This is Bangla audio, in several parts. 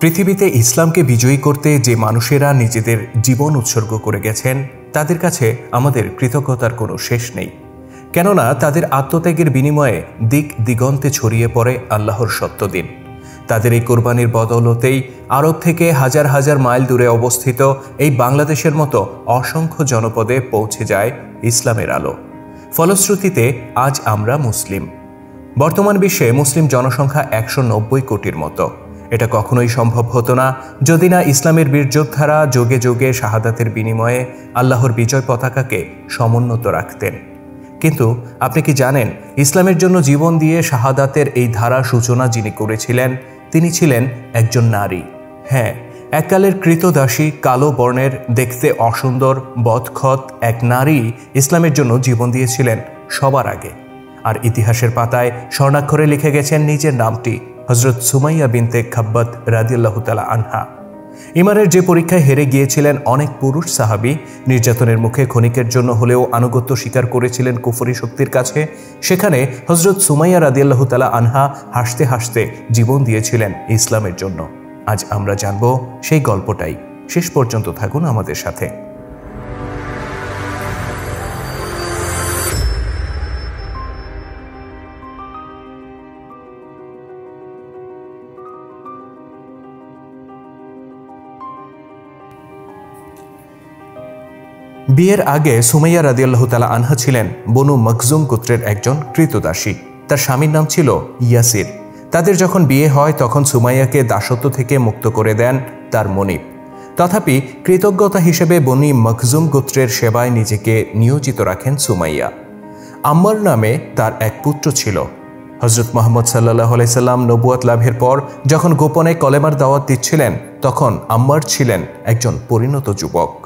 পৃথিবীতে ইসলামকে বিজয়ী করতে যে মানুষেরা নিজেদের জীবন উৎসর্গ করে গেছেন, তাদের কাছে আমাদের কৃতজ্ঞতার কোনো শেষ নেই। কেননা, তাদের আত্মত্যাগের বিনিময়ে দিক দিগন্তে ছড়িয়ে পড়ে আল্লাহর সত্যদিন তাদের এই কোরবানির বদৌলতেই আরব থেকে হাজার হাজার মাইল দূরে অবস্থিত এই বাংলাদেশের মতো অসংখ্য জনপদে পৌঁছে যায় ইসলামের আলো। ফলশ্রুতিতে, আজ আমরা মুসলিম। বর্তমান বিশ্বে মুসলিম জনসংখ্যা একশো নব্বই কোটির মতো। এটা কখনোই সম্ভব হতো না। যদি না ইসলামের বীর যোদ্ধারা যোগে যোগে শাহাদাতের বিনিময়ে আল্লাহর বিজয় পতাকাকে সমুন্নত রাখতেন। কিন্তু আপনি কি জানেন, ইসলামের জন্য জীবন দিয়ে শাহাদাতের এই ধারা সূচনা যিনি করেছিলেন, তিনি ছিলেন একজন নারী। হ্যাঁ এককালের কৃতদাসী, কালো বর্ণের, দেখতে অসুন্দর, বদখত এক নারী ইসলামের জন্য জীবন দিয়েছিলেন সবার আগে। আর ইতিহাসের পাতায় স্বর্ণাক্ষরে লিখে গেছেন নিজের নামটি হজরত সুমাইয়া বিনতে খাব্বাত রাদিয়াল্লাহ তালা আনহা। ইমানের যে পরীক্ষায় হেরে গিয়েছিলেন অনেক পুরুষ সাহাবি, নির্যাতনের মুখে ক্ষণিকের জন্য হলেও আনুগত্য স্বীকার করেছিলেন কুফরি শক্তির কাছে, সেখানে হজরত সুমাইয়া রাদিয়াল্লাহ তালা আনহা হাসতে হাসতে জীবন দিয়েছিলেন ইসলামের জন্য। আজ আমরা জানব সেই গল্পটাই। শেষ পর্যন্ত থাকুন আমাদের সাথে। বিয়ের আগে সুমাইয়া রাদিয়াল্লাহ তালা আনহা ছিলেন বনু মকজুম গোত্রের একজন কৃতদাসী। তার স্বামীর নাম ছিল ইয়াসির। তাদের যখন বিয়ে হয়, তখন সুমাইয়াকে দাসত্ব থেকে মুক্ত করে দেন তার মনিব। তথাপি কৃতজ্ঞতা হিসেবে বনি মখজুম গোত্রের সেবায় নিজেকে নিয়োজিত রাখেন সুমাইয়া। আম্মার নামে তার এক পুত্র ছিল। হজরত মোহাম্মদ সাল্লাহ আলাইসাল্লাম নবুয়াত লাভের পর যখন গোপনে কলেমার দাওয়াত দিচ্ছিলেন, তখন আম্মার ছিলেন একজন পরিণত যুবক।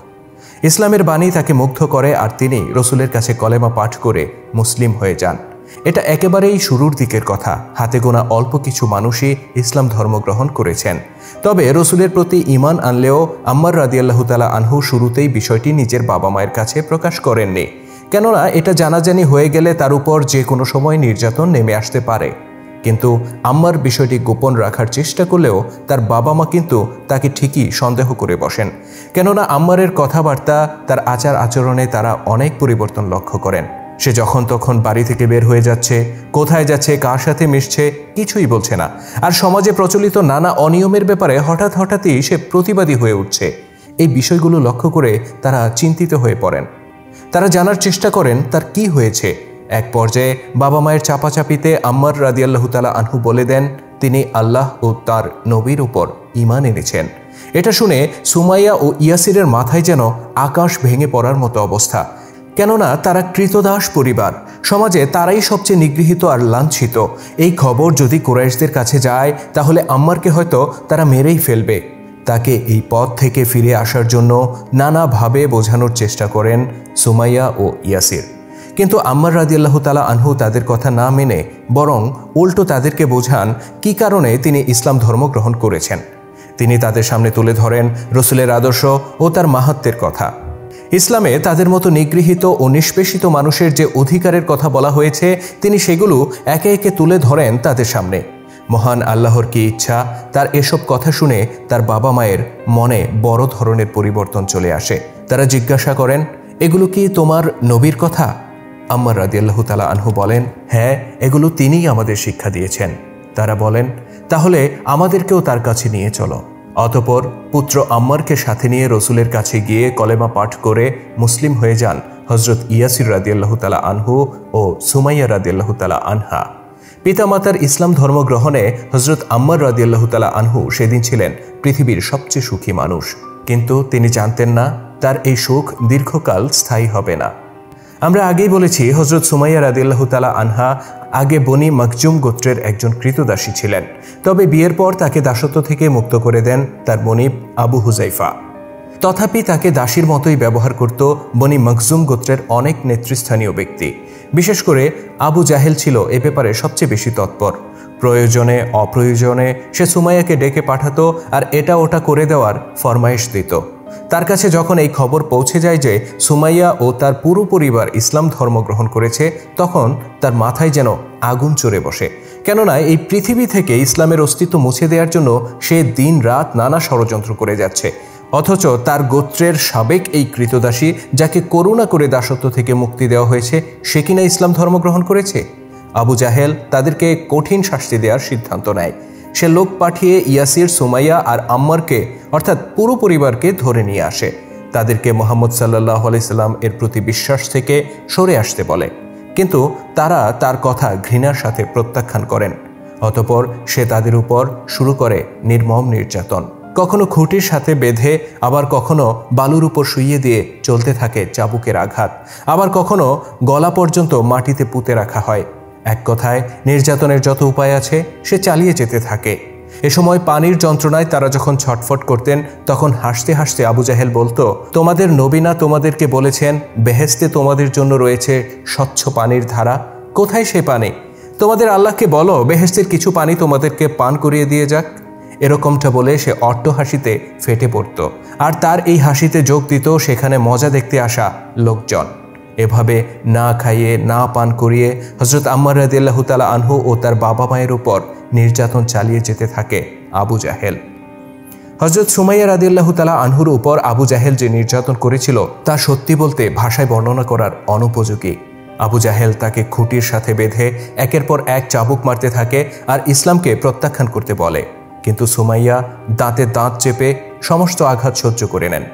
ইসলামের বাণী তাকে মুগ্ধ করে আর তিনি রসুলের কাছে কলেমা পাঠ করে মুসলিম হয়ে যান। এটা একেবারেই শুরুর দিকের কথা। হাতে গোনা অল্প কিছু মানুষই ইসলাম ধর্ম গ্রহণ করেছেন। তবে রসুলের প্রতি ইমান আনলেও আম্মার রাদিয়াল্লাহ তালা আনহু শুরুতেই বিষয়টি নিজের বাবা মায়ের কাছে প্রকাশ করেননি। কেননা এটা জানাজানি হয়ে গেলে তার উপর যে কোনো সময় নির্যাতন নেমে আসতে পারে। কিন্তু আম্মার বিষয়টি গোপন রাখার চেষ্টা করলেও তার বাবা মা কিন্তু তাকে ঠিকই সন্দেহ করে বসেন। কেননা আম্মারের কথাবার্তা, তার আচার আচরণে তারা অনেক পরিবর্তন লক্ষ্য করেন। সে যখন তখন বাড়ি থেকে বের হয়ে যাচ্ছে, কোথায় যাচ্ছে, কার সাথে মিশছে, কিছুই বলছে না। আর সমাজে প্রচলিত নানা অনিয়মের ব্যাপারে হঠাৎ হঠাৎই সে প্রতিবাদী হয়ে উঠছে। এই বিষয়গুলো লক্ষ্য করে তারা চিন্তিত হয়ে পড়েন। তারা জানার চেষ্টা করেন, তার কি হয়েছে? এক পর্যায়ে বাবা মায়ের চাপাচাপিতে আম্মার রাদিয়াল্লাহ তালা আনহু বলে দেন, তিনি আল্লাহ ও তার নবীর উপর ইমান এনেছেন। এটা শুনে সুমাইয়া ও ইয়াসিরের মাথায় যেন আকাশ ভেঙে পড়ার মতো অবস্থা। কেননা তারা কৃতদাস পরিবার, সমাজে তারাই সবচেয়ে নিগৃহীত আর লাঞ্ছিত। এই খবর যদি কুরাইশদের কাছে যায়, তাহলে আম্মারকে হয়তো তারা মেরেই ফেলবে। তাকে এই পথ থেকে ফিরে আসার জন্য নানাভাবে বোঝানোর চেষ্টা করেন সুমাইয়া ও ইয়াসির। কিন্তু আম্মার রাদিয়াল্লাহ তালা আনহু তাদের কথা না মেনে বরং উল্টো তাদেরকে বোঝান কি কারণে তিনি ইসলাম ধর্ম গ্রহণ করেছেন। তিনি তাদের সামনে তুলে ধরেন রসুলের আদর্শ ও তার মাহাত্মের কথা। ইসলামে তাদের মতো নিগৃহীত ও নিষ্পেষিত মানুষের যে অধিকারের কথা বলা হয়েছে, তিনি সেগুলো একে একে তুলে ধরেন তাদের সামনে। মহান আল্লাহর কি ইচ্ছা? তার এসব কথা শুনে তার বাবা মায়ের মনে বড় ধরনের পরিবর্তন চলে আসে। তারা জিজ্ঞাসা করেন, এগুলো কি তোমার নবীর কথা? আম্মার রাদিয়াল্লাহ তালা আনহু বলেন হ্যাঁ এগুলো তিনিই আমাদের শিক্ষা দিয়েছেন। তারা বলেন, তাহলে আমাদেরকেও তার কাছে নিয়ে চলো। অতপর পুত্র আম্মারকে সাথে নিয়ে রসুলের কাছে গিয়ে কলেমা পাঠ করে মুসলিম হয়ে যান হজরত ইয়াসির রাদিয়াল্লাহ তালা আনহু ও সুমাইয়া রাদিয়াল্লাহ তালা আনহা। পিতামাতার ইসলাম ধর্ম গ্রহণে হজরত আম্মার রাদিয়াল্লাহ তালা আনহু সেদিন ছিলেন পৃথিবীর সবচেয়ে সুখী মানুষ। কিন্তু তিনি জানতেন না, তার এই সুখ দীর্ঘকাল স্থায়ী হবে না। আমরা আগেই বলেছি হজরত সুমাইয়া রাদিল্লাহ তালা আনহা আগে বনি মকজুম গোত্রের একজন কৃতদাসী ছিলেন। তবে বিয়ের পর তাকে দাসত্ব থেকে মুক্ত করে দেন তার মনিব আবু হুজাইফা তথাপি তাকে দাসীর মতোই ব্যবহার করত বনি মকজুম গোত্রের অনেক নেতৃস্থানীয় ব্যক্তি। বিশেষ করে আবু জাহেল ছিল এ ব্যাপারে সবচেয়ে বেশি তৎপর। প্রয়োজনে, অপ্রয়োজনে সে সুমাইয়াকে ডেকে পাঠাতো আর এটা ওটা করে দেওয়ার ফরমাইশ দিত। তার কাছে যখন এই খবর পৌঁছে যায় যে সুমাইয়া ও তার পুরো পরিবার ইসলাম ধর্ম গ্রহণ করেছে, তখন তার মাথায় যেন আগুন চড়ে বসে। কেননা এই পৃথিবী থেকে ইসলামের অস্তিত্ব মুছে দেওয়ার জন্য সে দিন রাত নানা ষড়যন্ত্র করে যাচ্ছে। অথচ তার গোত্রের সাবেক এই কৃতদাসী যাকে করুণা করে দাসত্ব থেকে মুক্তি দেওয়া হয়েছে, সে কিনা ইসলাম ধর্ম গ্রহণ করেছে? আবু জাহেল তাদেরকে কঠিন শাস্তি দেওয়ার সিদ্ধান্ত নেয়। সে লোক পাঠিয়ে ইয়াসির, সুমাইয়া আর আম্মারকে, অর্থাৎ পুরো পরিবারকে ধরে নিয়ে আসে। তাদেরকে মোহাম্মদ সাল্লাহ আলাইসাল্লাম এর প্রতি বিশ্বাস থেকে সরে আসতে বলে। কিন্তু তারা তার কথা ঘৃণার সাথে প্রত্যাখ্যান করেন। অতপর সে তাদের উপর শুরু করে নির্মম নির্যাতন। কখনো খুঁটির সাথে বেঁধে, আবার কখনো বালুর উপর শুইয়ে দিয়ে চলতে থাকে চাবুকের আঘাত। আবার কখনো গলা পর্যন্ত মাটিতে পুঁতে রাখা হয়। এক কথায়, নির্যাতনের যত উপায় আছে, সে চালিয়ে যেতে থাকে। এ সময় পানির যন্ত্রণায় তারা যখন ছটফট করতেন, তখন হাসতে হাসতে আবু জাহেল বলতো, তোমাদের নবীনা তোমাদেরকে বলেছেন বেহেস্তে তোমাদের জন্য রয়েছে স্বচ্ছ পানির ধারা? কোথায় সে পানি? তোমাদের আল্লাহকে বলো বেহেস্তের কিছু পানি তোমাদেরকে পান করিয়ে দিয়ে যাক। এরকমটা বলে সে অট্ট হাসিতে ফেটে পড়ত। আর তার এই হাসিতে যোগ দিত সেখানে মজা দেখতে আসা লোকজন। এভাবে না খাইয়ে, না পান করিয়ে হজরত আম্মার রাদিল্লাহ তালা আনহু ও তার বাবা মায়ের উপর নির্যাতন চালিয়ে যেতে থাকে আবু জাহেল। হজরত সুমাইয়া রাদিল্লাহ তালা আনহুর উপর আবু জাহেল যে নির্যাতন করেছিল, তা সত্যি বলতে ভাষায় বর্ণনা করার অনুপযোগী। আবু জাহেল তাকে খুঁটির সাথে বেঁধে একের পর এক চাবুক মারতে থাকে আর ইসলামকে প্রত্যাখ্যান করতে বলে। কিন্তু সুমাইয়া দাঁতে দাঁত চেপে সমস্ত আঘাত সহ্য করে নেন।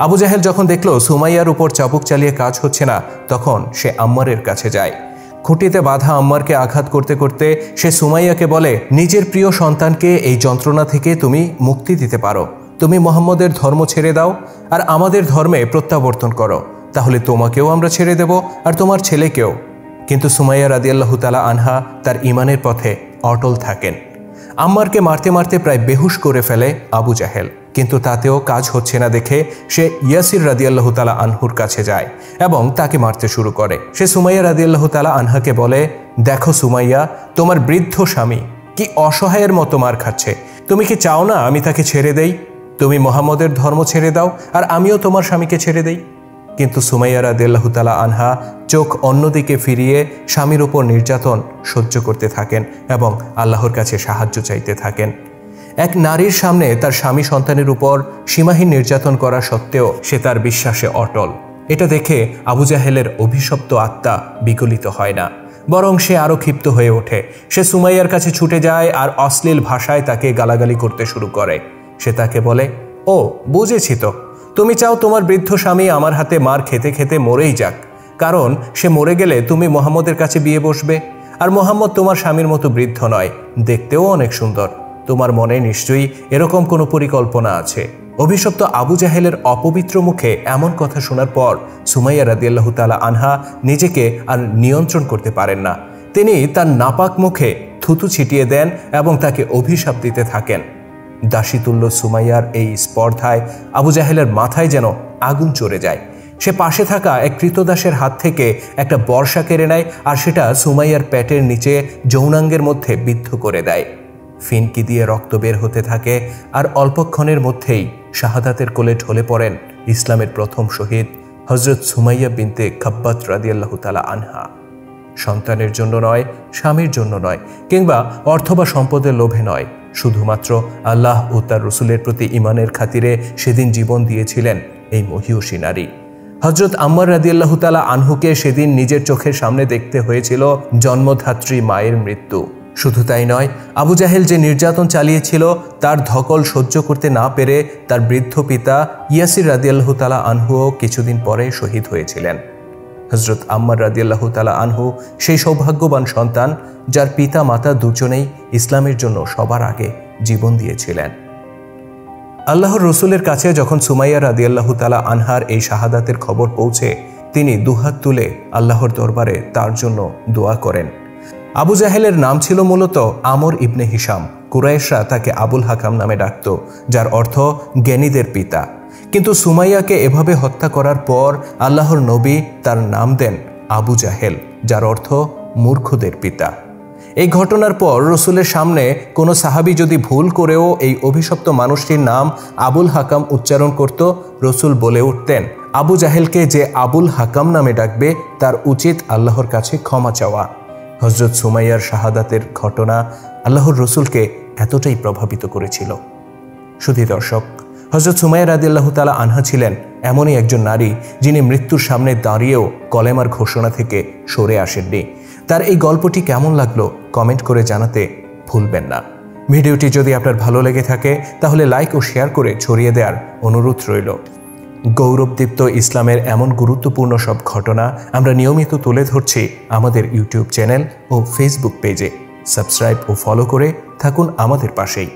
আবু জাহেল যখন দেখল সুমাইয়ার উপর চাবুক চালিয়ে কাজ হচ্ছে না, তখন সে আম্মারের কাছে যায়। খুঁটিতে বাধা আম্মারকে আঘাত করতে করতে সে সুমাইয়াকে বলে, নিজের প্রিয় সন্তানকে এই যন্ত্রণা থেকে তুমি মুক্তি দিতে পারো। তুমি মোহাম্মদের ধর্ম ছেড়ে দাও আর আমাদের ধর্মে প্রত্যাবর্তন করো। তাহলে তোমাকেও আমরা ছেড়ে দেব আর তোমার ছেলেকেও। কিন্তু সুমাইয়া রাদিয়াল্লাহু তালা আনহা তার ইমানের পথে অটল থাকেন। আম্মারকে মারতে মারতে প্রায় বেহুশ করে ফেলে আবু জাহেল। কিন্তু তাতেও কাজ হচ্ছে না দেখে সে ইয়াসির রাদিয়াল্লাহ তালা আনহুর কাছে যায় এবং তাকে মারতে শুরু করে। সে সুমাইয়া রাদিয়াল্লাহ তালা আনহাকে বলে, দেখো সুমাইয়া, তোমার বৃদ্ধ স্বামী কি অসহায়ের মতো মার খাচ্ছে। তুমি কি চাও না আমি তাকে ছেড়ে দেই? তুমি মোহাম্মদের ধর্ম ছেড়ে দাও আর আমিও তোমার স্বামীকে ছেড়ে দেই। কিন্তু সুমাইয়া রাদিয়াল্লাহ তালা আনহা চোখ অন্যদিকে ফিরিয়ে স্বামীর ওপর নির্যাতন সহ্য করতে থাকেন এবং আল্লাহর কাছে সাহায্য চাইতে থাকেন। এক নারীর সামনে তার স্বামী সন্তানের উপর সীমাহীন নির্যাতন করা সত্ত্বেও সে তার বিশ্বাসে অটল। এটা দেখে আবু জাহেলের অভিশপ্ত আত্মা বিকলিত হয় না, বরং সে আরও ক্ষিপ্ত হয়ে ওঠে। সে সুমাইয়ার কাছে ছুটে যায় আর অশ্লীল ভাষায় তাকে গালাগালি করতে শুরু করে। সে তাকে বলে, ও, বুঝেছি তো। তুমি চাও তোমার বৃদ্ধ স্বামী আমার হাতে মার খেতে খেতে মরেই যাক। কারণ সে মরে গেলে তুমি মোহাম্মদের কাছে বিয়ে বসবে। আর মোহাম্মদ তোমার স্বামীর মতো বৃদ্ধ নয়। দেখতেও অনেক সুন্দর। তোমার মনে নিশ্চয়ই এরকম কোনো পরিকল্পনা আছে। অভিশপ্ত আবু জাহেলের অপবিত্র মুখে এমন কথা শোনার পর সুমাইয়া রাদিয়াল্লাহ তালা আনহা নিজেকে আর নিয়ন্ত্রণ করতে পারেন না। তিনি তার নাপাক মুখে থুতু ছিটিয়ে দেন এবং তাকে অভিশাপ দিতে থাকেন। দাসীতুল্য সুমাইয়ার এই স্পর্ধায় আবু জাহেলের মাথায় যেন আগুন চড়ে যায়। সে পাশে থাকা এক কৃতদাসের হাত থেকে একটা বর্ষা কেড়ে নেয় আর সেটা সুমাইয়ার পেটের নিচে যৌনাঙ্গের মধ্যে বিদ্ধ করে দেয়। ফিনকি দিয়ে রক্ত বের হতে থাকে আর অল্পক্ষণের মধ্যেই শাহাদাতের কোলে ঢলে পড়েন ইসলামের প্রথম শহীদ হজরত সুমাইয়া বিনতে খাব্বাত রাদিয়াল্লাহ তালা আনহা। সন্তানের জন্য নয়, স্বামীর জন্য নয়, কিংবা অর্থ বা সম্পদের লোভে নয় শুধুমাত্র আল্লাহ ও তার রসুলের প্রতি ইমানের খাতিরে সেদিন জীবন দিয়েছিলেন এই মহিয়সী নারী। হজরত আম্মার রাদিয়াল্লাহ তালা আনহুকে সেদিন নিজের চোখের সামনে দেখতে হয়েছিল জন্মধাত্রী মায়ের মৃত্যু। শুধু তাই নয়, আবু জাহেল যে নির্যাতন চালিয়েছিল তার ধকল সহ্য করতে না পেরে তার বৃদ্ধ পিতা ইয়াসির রাদিয়াল্লাহ তালা আনহুও কিছুদিন পরে শহীদ হয়েছিলেন। হজরত আম্মার রাদিয়াল্লাহ তালা আনহু, সেই সৌভাগ্যবান সন্তান যার পিতা মাতা দুজনেই ইসলামের জন্য সবার আগে জীবন দিয়েছিলেন। আল্লাহর রসুলের কাছে যখন সুমাইয়া রাদিয়াল্লাহ তালা আনহার এই শাহাদাতের খবর পৌঁছে, তিনি দুহাত তুলে আল্লাহর দরবারে তার জন্য দোয়া করেন। আবু জাহেলের নাম ছিল মূলত আমর ইবনে হিসাম কুরাইশরা তাকে আবুল হাকাম নামে ডাকত, যার অর্থ জ্ঞানীদের পিতা। কিন্তু সুমাইয়াকে এভাবে হত্যা করার পর আল্লাহর নবী তার নাম দেন আবু জাহেল, যার অর্থ মূর্খদের পিতা। এই ঘটনার পর রসুলের সামনে কোনো সাহাবি যদি ভুল করেও এই অভিশপ্ত মানুষটির নাম আবুল হাকাম উচ্চারণ করত, রসুল বলে উঠতেন, আবু জাহেলকে যে আবুল হাকাম নামে ডাকবে, তার উচিত আল্লাহর কাছে ক্ষমা চাওয়া। হজরত সুমাইয়ার শাহাদাতের ঘটনা আল্লাহর রসুলকে এতটাই প্রভাবিত করেছিল। শুধু দর্শক হজরত সুমাইয়া রাদিল্লাহ তালা আনহা ছিলেন এমনই একজন নারী যিনি মৃত্যুর সামনে দাঁড়িয়েও কলেমার ঘোষণা থেকে সরে আসেননি। তার এই গল্পটি কেমন লাগল কমেন্ট করে জানাতে ভুলবেন না। ভিডিওটি যদি আপনার ভালো লেগে থাকে, তাহলে লাইক ও শেয়ার করে ছড়িয়ে দেওয়ার অনুরোধ রইল। গৌরবদীপ্ত ইসলামের এমন গুরুত্বপূর্ণ সব ঘটনা আমরা নিয়মিত তুলে ধরছি আমাদের ইউটিউব চ্যানেল ও ফেসবুক পেজে। সাবস্ক্রাইব ও ফলো করে থাকুন আমাদের পাশেই।